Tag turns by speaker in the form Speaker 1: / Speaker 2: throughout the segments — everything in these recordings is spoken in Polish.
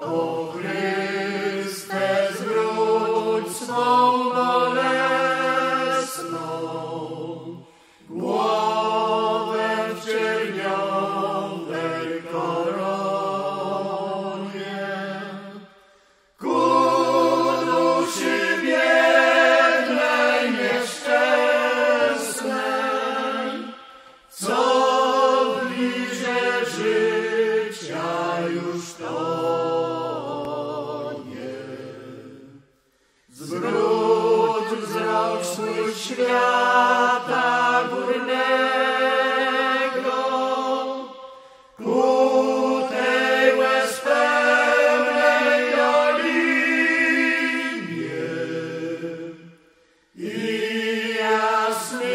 Speaker 1: 오 그래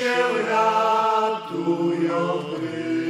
Speaker 1: się ratują. Ty.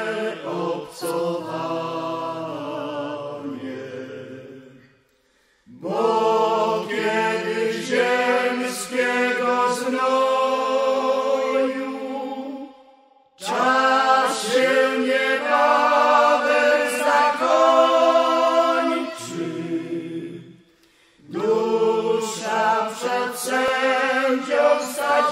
Speaker 1: sędzią stać